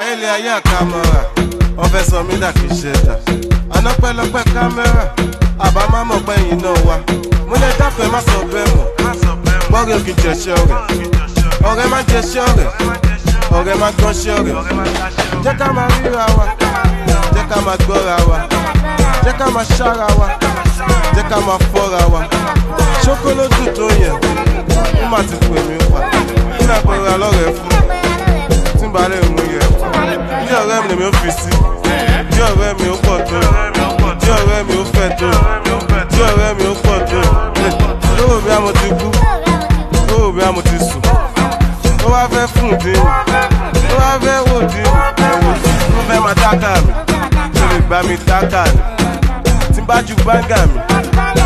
ayẹlẹ ayé àkàmọ́ra wọ́n fẹ́ sọ mí dàkíṣẹ́ dà anọ́pẹ́lọpẹ́ kámẹ́rà àbámámọ̀ pẹ́yìn náà wá mo lè dáfẹ́ má sọ bẹ́ẹ̀ mọ̀ bọ́ọ̀rẹ́ òkè jẹ̀ṣẹ́ ọ̀rẹ́ ọ̀rẹ́ má jẹ̀ṣẹ́ ọ̀rẹ́ ọ̀rẹ́ má gbọ́nṣẹ́ ọ̀rẹ́ jẹ́ ká máa ríra wa jẹ́ ká máa gbọ́ra wa jẹ́ ká máa ṣára wa jẹ́ ká máa fọ́ra wa ṣókólótù tó yẹ ó má ti pè mí wá nígbà gbọ́ra lọ́rẹ̀ẹ́ fún mi tí n bá lè ọ̀rẹ́ mi lèmi ò fi sí tí ọ̀rẹ́ mi ò pọ̀ tó tí ọ̀rẹ́ mi ò fẹ́ tó tí ọ̀rẹ́ mi ò pọ̀ tó lówó bí a mo ti kú lówó bí a mo ti sùn tó wá fẹ́ fún dín tó wá fẹ́ wò dín ẹ̀wò tó fẹ́ máa tákà mi tó lè gbá mi tákà mi tí bá ju báńgà mi.